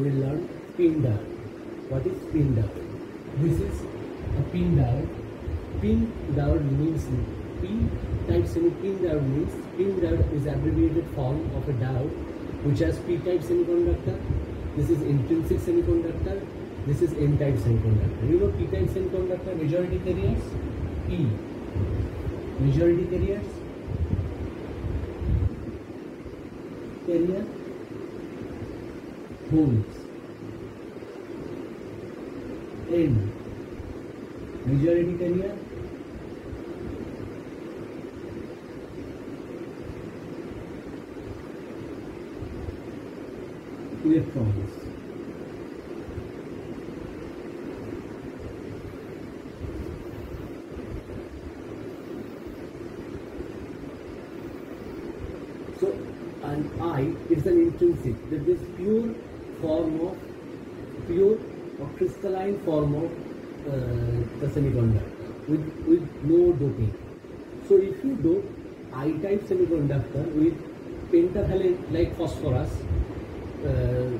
we learn pin diode. What is pin diode? This is a pin diode. Pin diode means P type semiconductor pin diode means pin diode is abbreviated form of a diode which has P type semiconductor. This is intrinsic semiconductor. This is N type semiconductor. You know P type semiconductor majority carriers? P majority carriers carrier holes N majority carrier electrons So, an I is an intrinsic, that is pure form of, pure or crystalline form of uh, the semiconductor with, with no doping. So, if you dope I-type semiconductor with pentavalent like phosphorus, uh,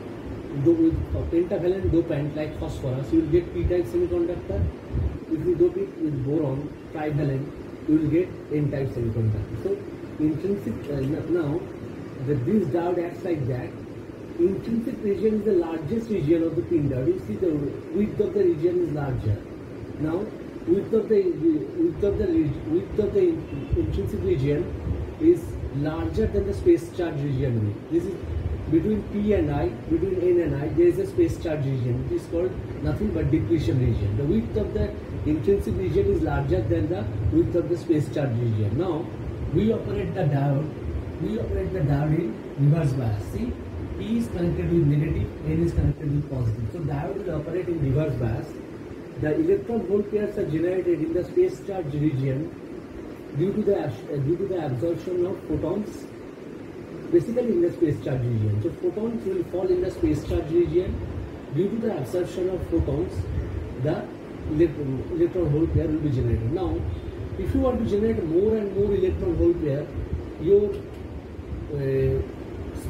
with pentavalent dopant like phosphorus, you will get P-type semiconductor. If you dope it with boron, trivalent, you will get N-type semiconductor. So, intrinsic uh, now that this diode acts like that intrinsic region is the largest region of the pin diode you see the width of the region is larger. Now width of the width of the width of the intrinsic region is larger than the space charge region. This is between p and i between n and i there is a space charge region It is called nothing but depletion region. The width of the intrinsic region is larger than the width of the space charge region. Now we operate the diode, we operate the diode in reverse bias. See, Is connected with negative, N is connected with positive. So diode will operate in reverse bias. The electron hole pairs are generated in the space charge region due to the uh, due to the absorption of photons. Basically, in the space charge region. So photons will fall in the space charge region due to the absorption of photons. The electron, electron hole pair will be generated. Now, if you want to generate more and more electron hole pair, your uh,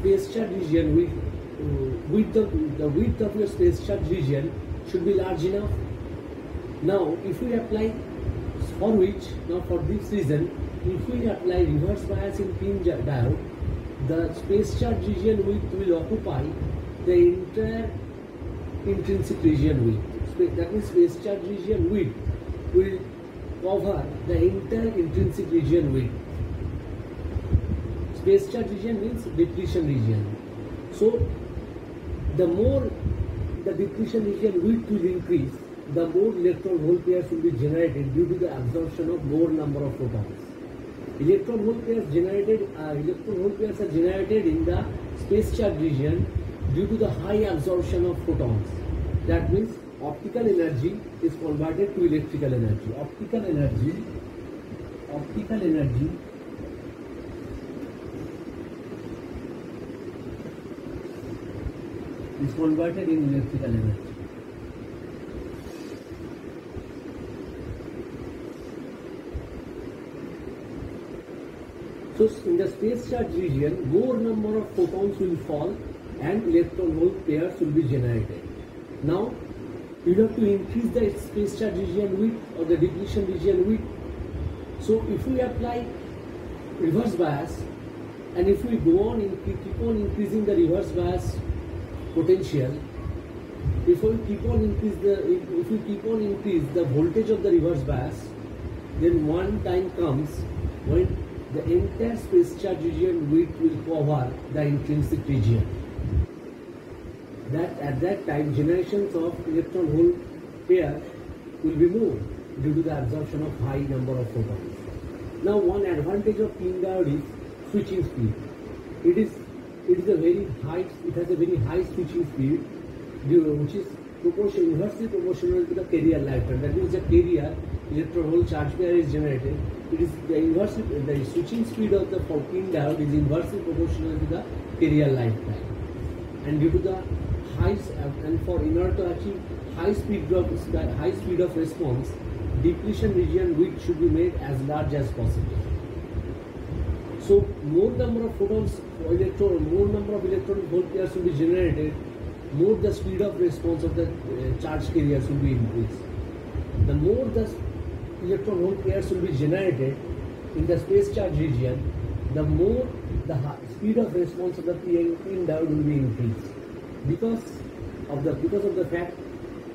space charge region with uh, width of the width of your space charge region should be large enough. Now, if we apply for which now for this reason, if we apply reverse bias in pin di- diode, the space charge region width will occupy the entire intrinsic region width. That means space charge region width will cover the entire intrinsic region width. Space charge region means depletion region. So, the more the depletion region width will increase, the more electron hole pairs will be generated due to the absorption of more number of photons. Electron hole pairs generated, uh, electron hole pairs are generated in the space charge region due to the high absorption of photons. That means optical energy is converted to electrical energy. Optical energy, optical energy is converted in electrical energy. So in the space charge region, more number of photons will fall and electron hole pairs will be generated. Now you have to increase the space charge region width or the depletion region width. So if we apply reverse bias and if we go on keep on increasing the reverse bias potential, if we keep on increase the if, if we keep on increase the voltage of the reverse bias, then one time comes when the entire space charge region width will cover the intrinsic region that at that time generations of electron hole pair will be more due to the absorption of high number of photons. Now one advantage of pin diode is switching speed. It is it is a very high it has a very high switching speed which is proportional inversely proportional to the carrier lifetime. That means the carrier electron hole charge pair is generated. It is the inversely the switching speed of the for pin diode is inversely proportional to the carrier lifetime and due to the high and for in order to achieve high speed high speed of response depletion region width should be made as large as possible So more number of photons, electron, more number of electron hole pairs will be generated, more the speed of response of the uh, charge carriers will be increased. The more the electron hole pairs will be generated in the space charge region, the more the speed of response of the pin diode will be increased because of the because of the fact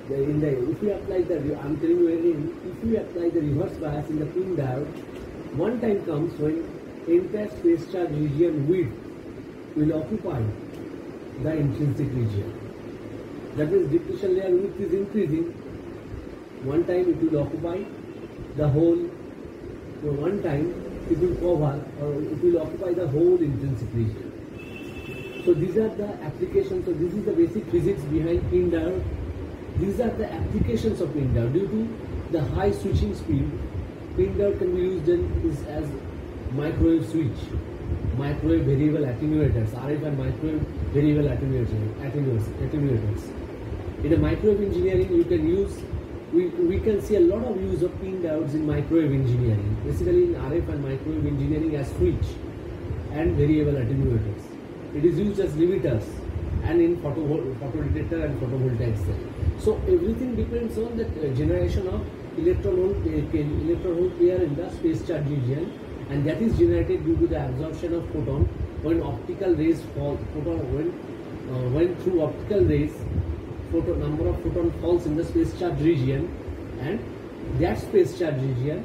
that in the if we apply the I'm telling you again if we apply the reverse bias in the pin diode, one time comes when entire space charge region width will occupy the intrinsic region. That means depletion layer width is increasing. One time it will occupy the whole. So one time it will cover or it will occupy the whole intrinsic region. So these are the applications. So this is the basic physics behind pin diode. These are the applications of pin diode. Due to the high switching speed, pin diode can be used in, is as microwave switch, microwave variable attenuators, RF and microwave variable attenuators, attenuators. In a microwave engineering, you can use, we, we can see a lot of use of pin diodes in microwave engineering, basically in RF and microwave engineering as switch and variable attenuators. It is used as limiters and in photo, photo detector and photovoltaic cell. So everything depends on the uh, generation of electron hole, uh, electron hole pair in the space charge region and that is generated due to the absorption of photon when optical rays fall. Photon when uh, when through optical rays photon number of photon falls in the space charge region and that space charge region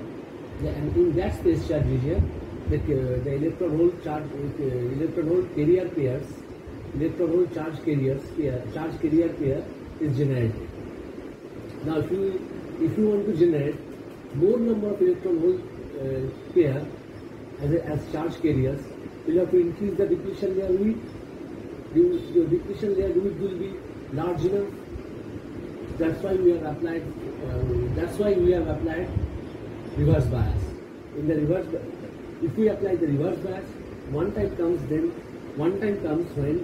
and in that space charge region the, uh, the electron hole charge uh, electron hole carrier pairs electron hole charge carriers pair, charge carrier pair is generated. Now if you if you want to generate more number of electron hole uh, pair as, a, as charge carriers, you have to increase the depletion layer width. The, the depletion layer width will be large enough. That's why we have applied. Uh, that's why we have applied reverse bias. In the reverse, if we apply the reverse bias, one time comes then one time comes when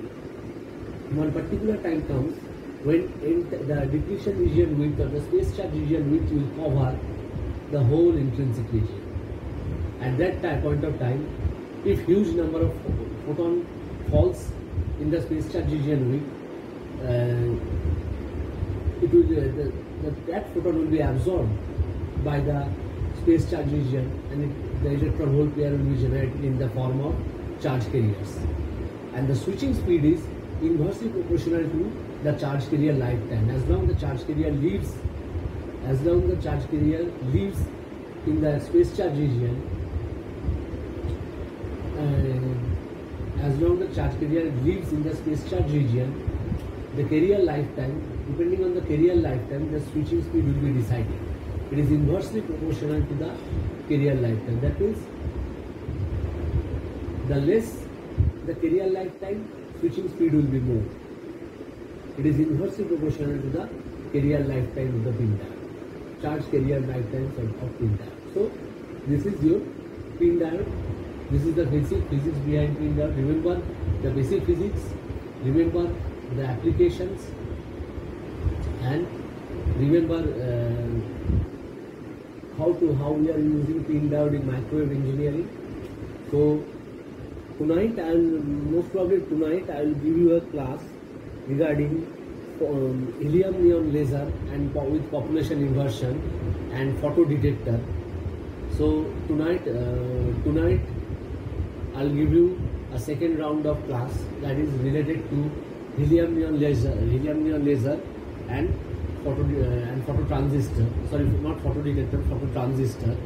one particular time comes when the depletion region width or the space charge region width will cover the whole intrinsic region at that time, point of time, if huge number of photon falls in the space charge region, uh, it will uh, the, the, that photon will be absorbed by the space charge region, and it, the electron hole pair will be generated in the form of charge carriers. And the switching speed is inversely proportional to the charge carrier lifetime. As long the charge carrier leaves, as long the charge carrier leaves in the space charge region, uh, as long the charge carrier lives in the space charge region, the carrier lifetime, depending on the carrier lifetime, the switching speed will be decided. It is inversely proportional to the carrier lifetime. That means the less the carrier lifetime, switching speed will be more. It is inversely proportional to the carrier lifetime of the pin diode. Charge carrier lifetime of, pin diode. So this is your pin diode this is the basic physics behind pin diode. Remember the basic physics, remember the applications, and remember uh, how to how we are using diode in microwave engineering. So tonight will most probably tonight I will give you a class regarding um, helium neon laser and with population inversion and photo detector. So tonight uh, tonight I'll give you a second round of class that is related to helium neon laser, helium neon laser and photo uh, and photo transistor. Sorry, not photo detector, photo transistor.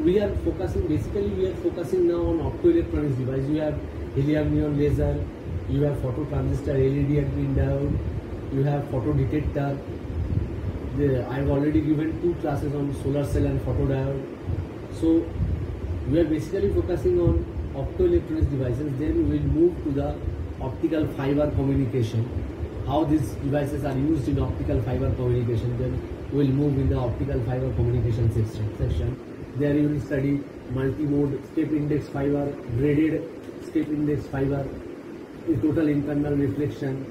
We are focusing basically we are focusing now on optoelectronics device. You have helium neon laser, you have photo transistor, LED and pin diode, you have photo detector. The, I've already given two classes on solar cell and photodiode. So we are basically focusing on optoelectronics devices, then we'll move to the optical fiber communication. How these devices are used in optical fiber communication, then we'll move in the optical fiber communication section. There you will study multi-mode step index fiber, graded step index fiber, total internal reflection,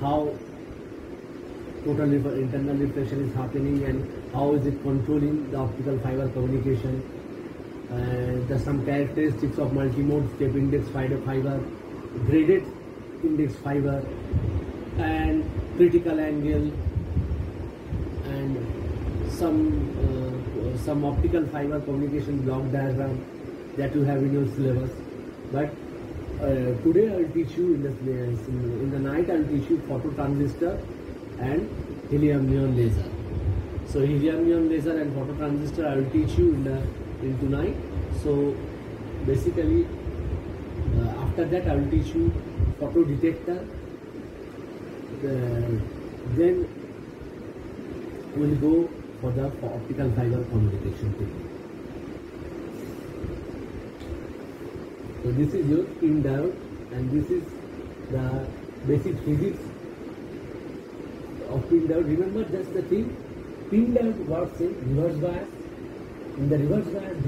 how total internal reflection is happening and how is it controlling the optical fiber communication the some characteristics of multimode step index fiber graded index fiber, and critical angle, and some uh, some optical fiber communication block diagram that you have in your syllabus. But uh, today I will teach you in the in the night I will teach you phototransistor and helium neon laser. So helium neon laser and phototransistor I will teach you in the in tonight. So basically uh, after that I will teach you photo detector. Uh, then we'll go for the for optical fiber communication technique. So this is your pin diode and this is the basic physics of pin diode. Remember just the thing, pin diode works in reverse bias. In the reverse bias,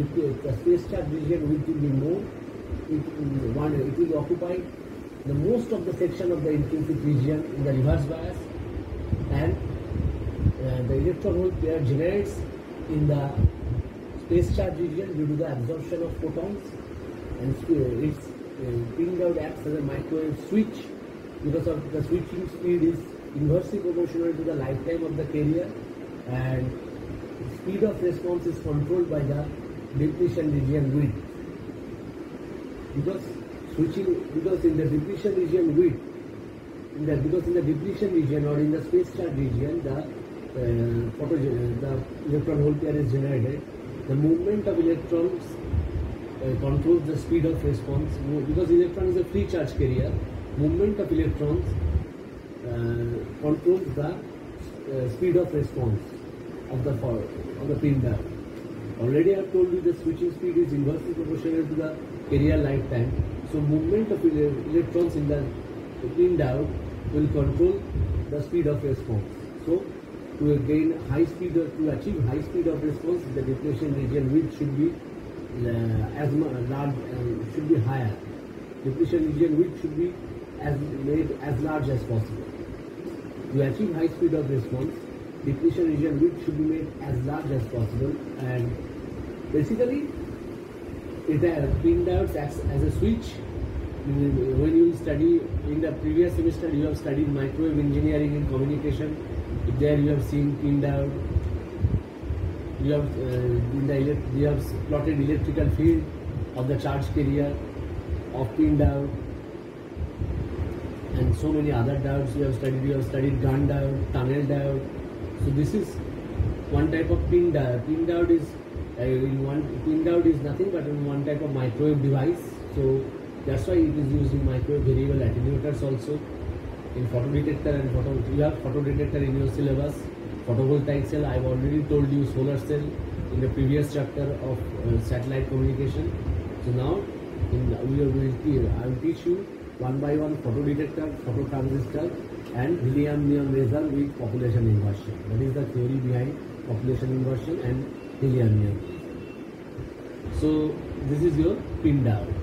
the space charge region will be more. It, one, it will occupy the most of the section of the intrinsic region in the reverse bias and uh, the electron hole pair generates in the space charge region due to the absorption of photons and its uh, pin diode acts as a microwave switch because of the switching speed is inversely proportional to the lifetime of the carrier and speed of response is controlled by the depletion region width because switching because in the depletion region width in the, because in the depletion region or in the space charge region the uh, the electron hole pair is generated. The movement of electrons uh, controls the speed of response. Because electron is a free charge carrier movement of electrons uh, controls the uh, speed of response of the of the pin diode. Already I have told you the switching speed is inversely proportional to the carrier lifetime. So movement of ele electrons in the pin diode will control the speed of response. So to gain high speed or to achieve high speed of response, the depletion region width should be uh, as large uh, should be higher. Depletion region width should be as made as large as possible. To achieve high speed of response, depletion region width should be made as large as possible. And basically it uh, pin diodes acts as a switch when you study in the previous semester you have studied microwave engineering and communication. There you have seen pin diode you have uh, in the you have plotted electrical field of the charge carrier of pin diode and so many other diodes you have studied. You have studied Gunn diode tunnel diode so this is one type of pin diode pin diode is uh, in one pin diode is nothing but one type of microwave device. So that's why it is used in microwave variable attenuators also. In photodetector and photo you have photodetector in your syllabus photovoltaic cell I've already told you solar cell in the previous chapter of uh, satellite communication. So now in we will I will teach you one by one photo detector, photo transistor and helium neon laser with population inversion that is the theory behind population inversion and helium neon so this is your pin diode